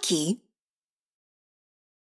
Nike